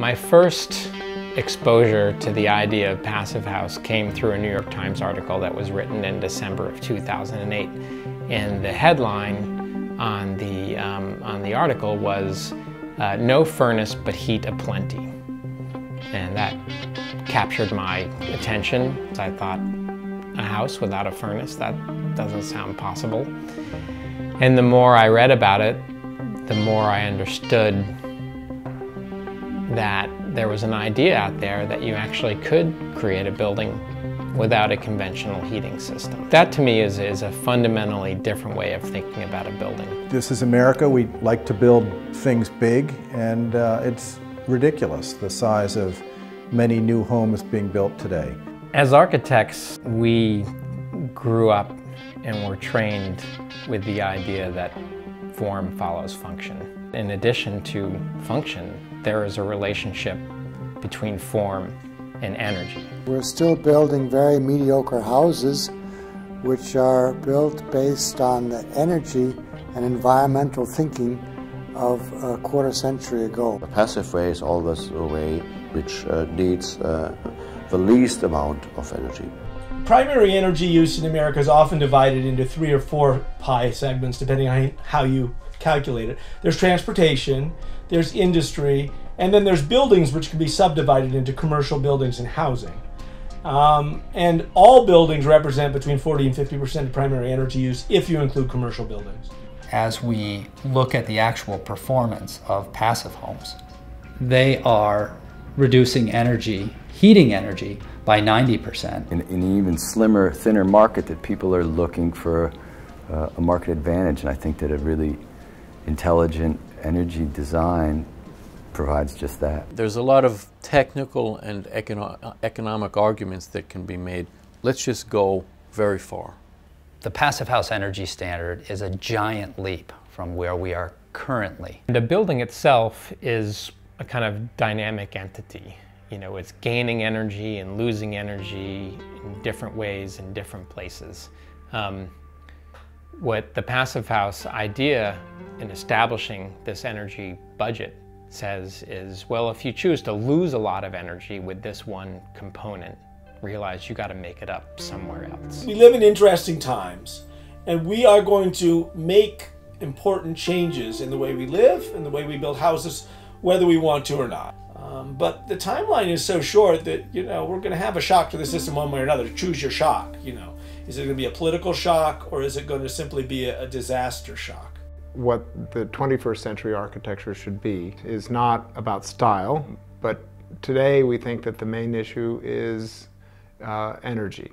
My first exposure to the idea of Passive House came through a New York Times article that was written in December of 2008. And the headline on the, um, on the article was, uh, No Furnace But Heat Aplenty. And that captured my attention. I thought, a house without a furnace, that doesn't sound possible. And the more I read about it, the more I understood that there was an idea out there that you actually could create a building without a conventional heating system. That to me is, is a fundamentally different way of thinking about a building. This is America. We like to build things big and uh, it's ridiculous the size of many new homes being built today. As architects, we grew up and were trained with the idea that form follows function. In addition to function, there is a relationship between form and energy. We're still building very mediocre houses which are built based on the energy and environmental thinking of a quarter century ago. The passive way is always a way which uh, needs uh, the least amount of energy. Primary energy use in America is often divided into three or four pie segments, depending on how you calculate it. There's transportation, there's industry, and then there's buildings, which can be subdivided into commercial buildings and housing. Um, and all buildings represent between 40 and 50% of primary energy use if you include commercial buildings. As we look at the actual performance of passive homes, they are reducing energy, heating energy, by 90%. In, in, an even slimmer, thinner market that people are looking for uh, a market advantage, and I think that a really intelligent energy design provides just that. There's a lot of technical and econo economic arguments that can be made. Let's just go very far. The Passive House Energy Standard is a giant leap from where we are currently. The building itself is a kind of dynamic entity. You know, it's gaining energy and losing energy in different ways in different places. Um, what the Passive House idea in establishing this energy budget says is, well, if you choose to lose a lot of energy with this one component, realize you got to make it up somewhere else. We live in interesting times, and we are going to make important changes in the way we live and the way we build houses, whether we want to or not. Um, but the timeline is so short that you know we're going to have a shock to the system one way or another. Choose your shock. You know, is it going to be a political shock or is it going to simply be a, a disaster shock? What the 21st century architecture should be is not about style, but today we think that the main issue is uh, energy.